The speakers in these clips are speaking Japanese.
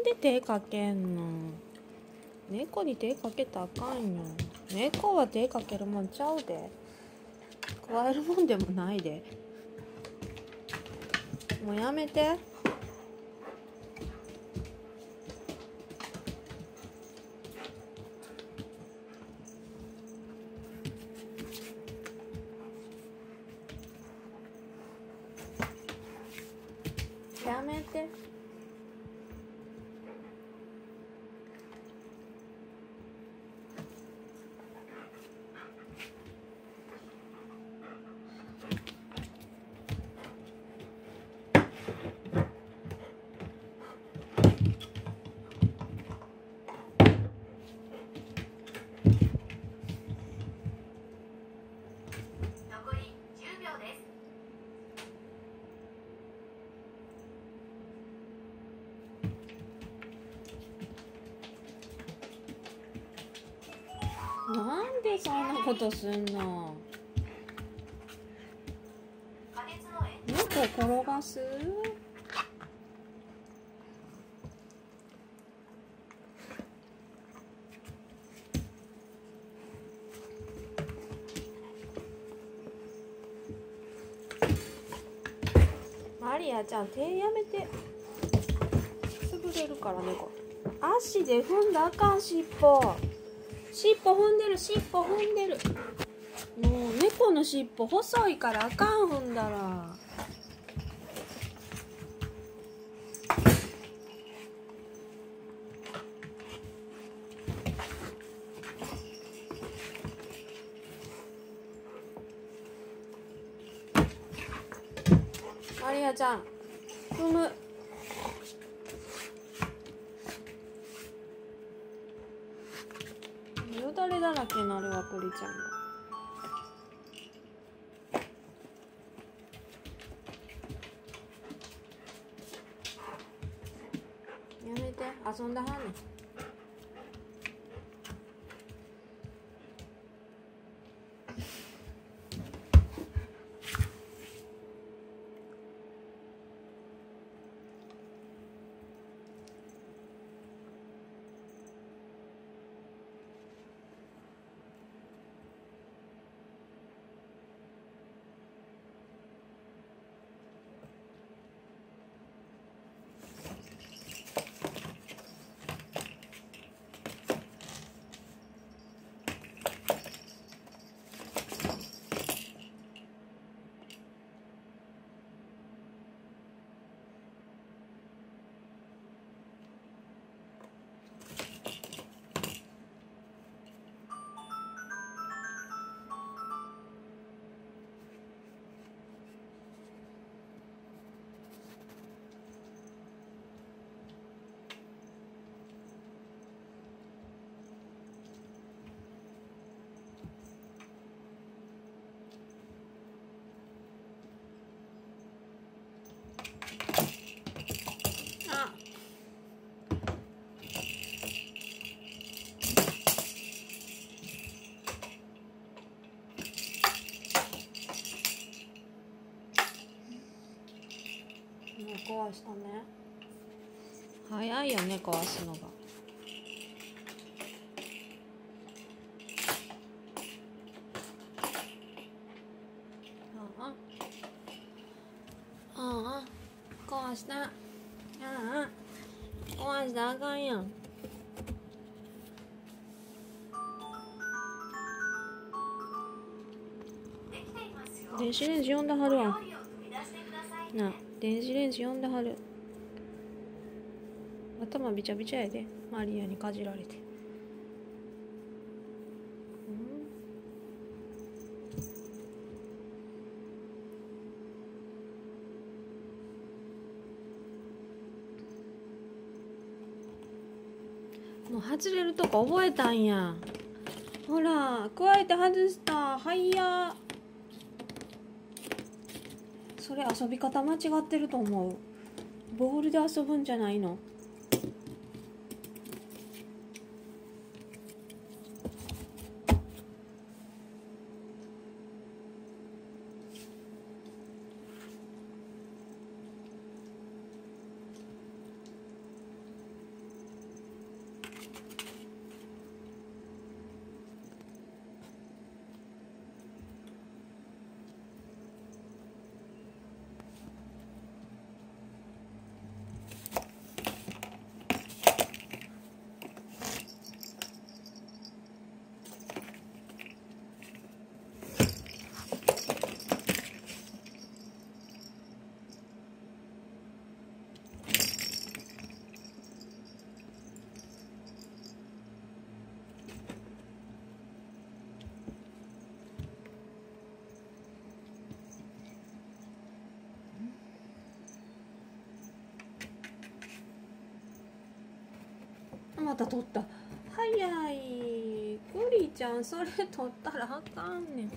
んで手かけんの。猫に手かけたらあかんよ。猫は手かけるもんちゃうで。加えるもんでもないで。もうやめてやめて残り10秒ですなんでそんなことすんの猫転がす？マリアちゃん手やめて。潰れるから猫。足で踏んだあかん尻尾。尻尾踏んでる尻尾踏んでる。もう猫の尻尾細いからあかん踏んだら。マリアちゃん踏むよだれだらけなるわクリちゃんがやめて遊んだはんねんあもう壊したね。早いよね壊すのが。ああ。ああ。壊した。ああ。壊したらあかんやん。電子レンジ呼んではるわ。なあ電子レンジ呼んではる。頭びちゃびちゃやで。マリアにかじられて。もう外れるとこ覚えたんや。ほら加えて外した。はいや。それ遊び方間違ってると思う。ボールで遊ぶんじゃないの。また取った。早い。クリちゃんそれ取ったらあかんねん。よ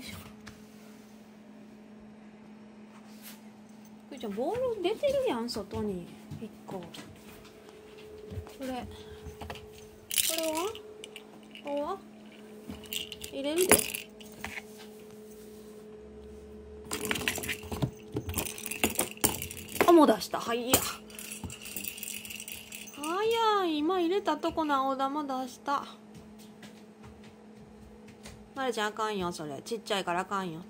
いしょ。クリちゃんボール出てるやん外に。1個。これ。これは？これは？入れるで。もう出した。はいや。早い。今入れたとこの青玉出した。まるちゃんあかんよそれ。ちっちゃいからあかんよ。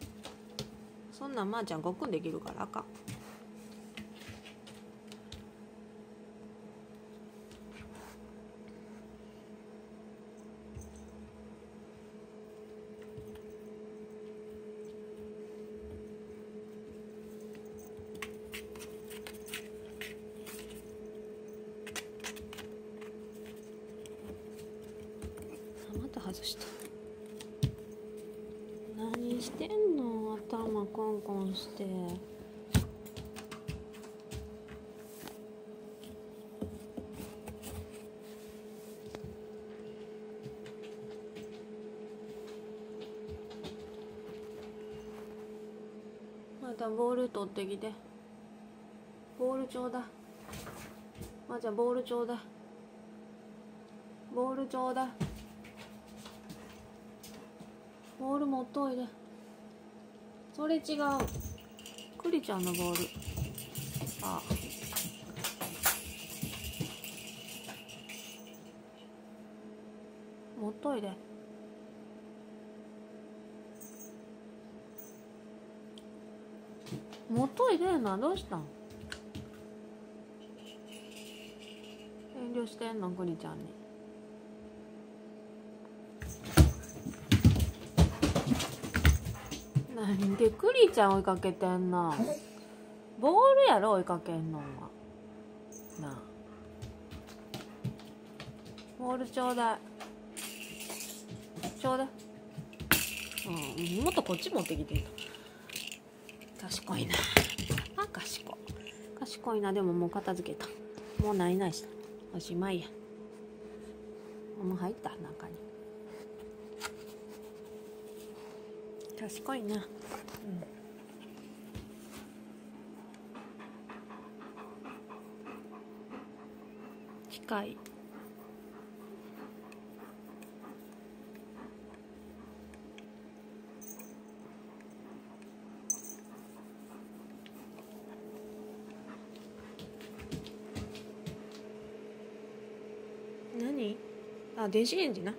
そんなんまー、ちゃんごっくんできるからあかんあまた外した。何してんの？頭コンコンして。またボール取ってきて。ボールちょうだ。まー、ちゃんボールちょうだ。ボールちょうだ。ボール持っといで。それ違う。クリちゃんのボール。あ。持っといで。持っといでなどうしたん？遠慮してんの？クリちゃんに。んでクリちゃん追いかけてんのボールやろ追いかけんのは。なあ。ボールちょうだい。ちょうだい。うんもっとこっち持ってきてよ賢いな。あ賢い。賢いな。でももう片付けた。もうないないした。おしまいや。もう入った中に。賢いな、うん、近い。何？あ電子レンジな。